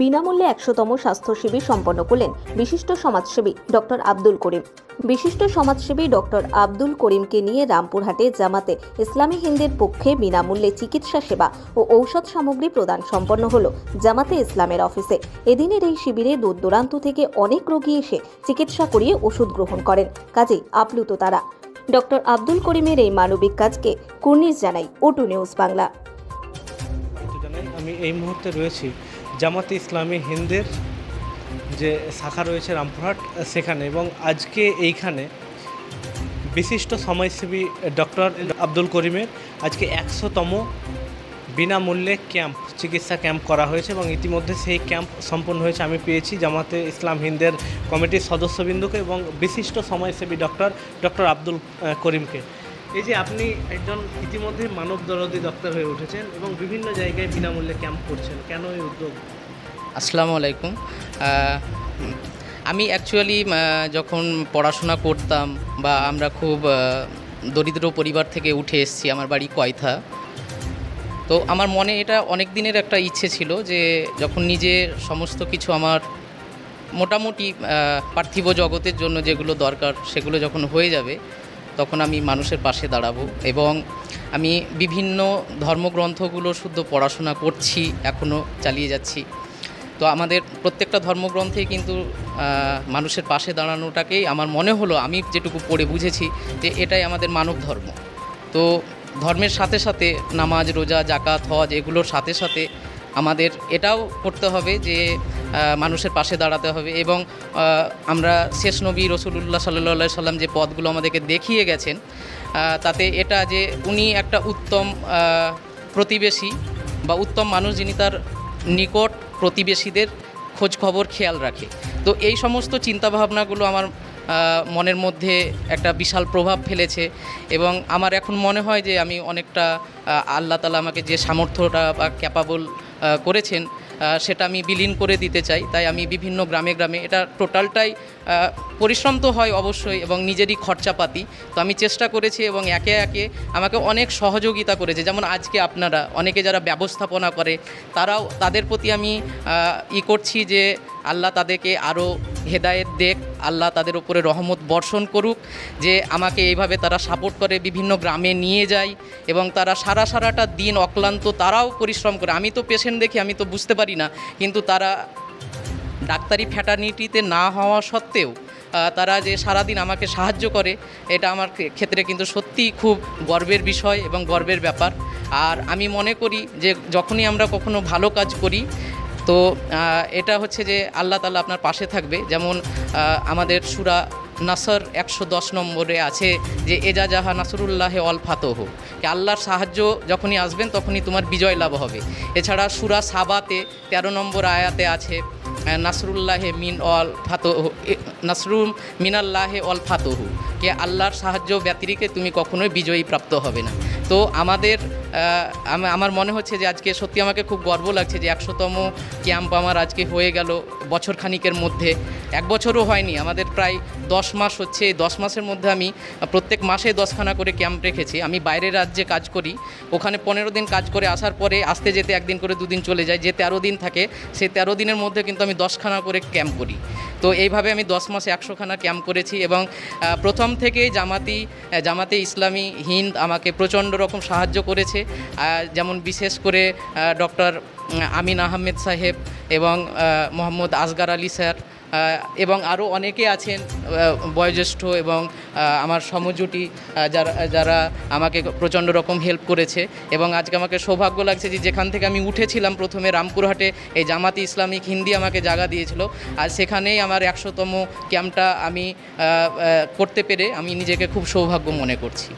বিনামূল্যে একশোতম স্বাস্থ্য শিবির সম্পন্ন করলেন বিশিষ্ট সমাজসেবী ডক্টর আব্দুল করিম। বিশিষ্ট সমাজসেবী ডক্টর আব্দুল করিমকে নিয়ে রামপুরহাটে জামাতে ইসলামী হিন্দের পক্ষে বিনামূল্যে চিকিৎসা সেবা ও ঔষধ সামগ্রী প্রদান সম্পন্ন হল জামাতে ইসলামের অফিসে। এদিনের এই শিবিরে দূর দূরান্ত থেকে অনেক রোগী এসে চিকিৎসা করিয়ে ওষুধ গ্রহণ করেন। কাজেই আপ্লুত তারা। ডক্টর আব্দুল করিমের এই মানবিক কাজকে কুর্নিশ জানাই ওটু নিউজ বাংলা। আমি এই মুহূর্তে রয়েছি জামাতে ইসলামী হিন্দের যে শাখা রয়েছে রামপুরহাট, সেখানে এবং আজকে এইখানে বিশিষ্ট সমাজসেবী ডক্টর আব্দুল করিমের আজকে একশোতম বিনামূল্যে ক্যাম্প, চিকিৎসা ক্যাম্প করা হয়েছে এবং ইতিমধ্যে সেই ক্যাম্প সম্পন্ন হয়েছে। আমি পেয়েছি জামাতে ইসলাম হিন্দের কমিটির সদস্যবৃন্দকে এবং বিশিষ্ট সমাজসেবী ডক্টর ডক্টর আব্দুল করিমকে। এই যে আপনি একজন ইতিমধ্যে মানব দরদি ডক্টর হয়ে উঠেছেন এবং বিভিন্ন জায়গায় বিনামূল্যে ক্যাম্প করছেন, কেন এই উদ্যোগ? আসসালামু আলাইকুম। আমি অ্যাকচুয়ালি যখন পড়াশোনা করতাম বা আমরা খুব দরিদ্র পরিবার থেকে উঠে এসেছি, আমার বাড়ি কয়থা, তো আমার মনে এটা অনেক দিনের একটা ইচ্ছে ছিল যে যখন নিজে সমস্ত কিছু আমার মোটামুটি পার্থিব জগতের জন্য যেগুলো দরকার সেগুলো যখন হয়ে যাবে তখন আমি মানুষের পাশে দাঁড়াবো এবং আমি বিভিন্ন ধর্মগ্রন্থগুলো শুদ্ধ পড়াশোনা করছি, এখনও চালিয়ে যাচ্ছি। তো আমাদের প্রত্যেকটা ধর্মগ্রন্থেই কিন্তু মানুষের পাশে দাঁড়ানোটাকেই আমার মনে হলো, আমি যেটুকু পড়ে বুঝেছি যে এটাই আমাদের মানব ধর্ম। তো ধর্মের সাথে সাথে নামাজ, রোজা, জাকাত, হজ, এগুলোর সাথে সাথে আমাদের এটাও করতে হবে যে মানুষের পাশে দাঁড়াতে হবে এবং আমরা শেষ নবী রসুল্লাহ সাল্লাহ সাল্লাম যে পদগুলো আমাদেরকে দেখিয়ে গেছেন তাতে এটা যে উনি একটা উত্তম প্রতিবেশী বা উত্তম মানুষ যিনি তার নিকট প্রতিবেশীদের খোঁজ খবর খেয়াল রাখে। তো এই সমস্ত চিন্তাভাবনাগুলো আমার মনের মধ্যে একটা বিশাল প্রভাব ফেলেছে এবং আমার এখন মনে হয় যে আমি অনেকটা আল্লাহ তালা আমাকে যে সামর্থ্যটা বা ক্যাপাবল করেছেন সেটা আমি বিলীন করে দিতে চাই। তাই আমি বিভিন্ন গ্রামে গ্রামে, এটা টোটালটাই পরিশ্রম তো হয় অবশ্যই এবং নিজেরই খরচাপাতি। তো আমি চেষ্টা করেছি এবং একে একে আমাকে অনেক সহযোগিতা করেছে। যেমন আজকে আপনারা, অনেকে যারা ব্যবস্থাপনা করে, তারাও, তাদের প্রতি আমি ই করছি যে আল্লাহ তাদেরকে আরও হেদায়েত দেখ, আল্লাহ তাদের উপরে রহমত বর্ষণ করুক, যে আমাকে এইভাবে তারা সাপোর্ট করে, বিভিন্ন গ্রামে নিয়ে যায়, এবং তারা সারা সারাটা দিন অক্লান্ত, তারাও পরিশ্রম করে। আমি তো পেশেন্ট দেখি, আমি তো বুঝতে পারি না। কিন্তু তারা ডাক্তারি ফ্যাটার্নিটিতে না হওয়া সত্ত্বেও তারা যে সারাদিন আমাকে সাহায্য করে, এটা আমার ক্ষেত্রে কিন্তু সত্যিই খুব গর্বের বিষয় এবং গর্বের ব্যাপার। আর আমি মনে করি যে, যখনই আমরা কখনো ভালো কাজ করি তো এটা হচ্ছে যে আল্লাহ তালা আপনার পাশে থাকবে। যেমন আমাদের সুরা নাসর একশো দশ নম্বরে আছে যে এজা জাহা নাসরুল্লাহে অল ফাতহ। কি আল্লাহর সাহায্য যখনই আসবেন, তখনই তোমার বিজয় লাভ হবে। এছাড়া সুরা সাবাতে তেরো নম্বর আয়াতে আছে নাসরুল্লাহে মিন অল ফাতহ নাসরুম মিনাল্লাহে অল ফাতহু। কে আল্লাহর সাহায্য ব্যতিরিকে তুমি কখনোই বিজয়ী প্রাপ্ত হবে না। তো আমাদের আমার মনে হচ্ছে যে আজকে সত্যি আমাকে খুব গর্ব লাগছে যে একশোতম ক্যাম্প আমার আজকে হয়ে গেল বছর খানিকের মধ্যে। এক বছরও হয়নি, আমাদের প্রায় দশ মাস হচ্ছে। এই দশ মাসের মধ্যে আমি প্রত্যেক মাসে দশখানা করে ক্যাম্প রেখেছি। আমি বাইরের রাজ্যে কাজ করি, ওখানে পনেরো দিন কাজ করে আসার পরে আসতে যেতে একদিন করে দুদিন চলে যায়। যে তেরো দিন থাকে, সেই তেরো দিনের মধ্যে কিন্তু আমি দশখানা করে ক্যাম্প করি। তো এইভাবে আমি দশ মাসে একশোখানা ক্যাম্প করেছি এবং প্রথম থেকেই জামাতি জামাতে ইসলামী, হিন্দ আমাকে প্রচণ্ড রকম সাহায্য করেছে। যেমন বিশেষ করে ডক্টর আমিন আহমেদ সাহেব এবং মোহাম্মদ আসগার আলী স্যার এবং আরও অনেকে আছেন বয়োজ্যেষ্ঠ এবং আমার সমজুটি যারা যারা আমাকে প্রচণ্ড রকম হেল্প করেছে এবং আজকে আমাকে সৌভাগ্য লাগছে যে যেখান থেকে আমি উঠেছিলাম প্রথমে রামপুরহাটে, এই জামাতি ইসলামিক হিন্দি আমাকে জায়গা দিয়েছিল। আর সেখানেই আমার একশোতম ক্যাম্পটা আমি করতে পেরে আমি নিজেকে খুব সৌভাগ্য মনে করছি।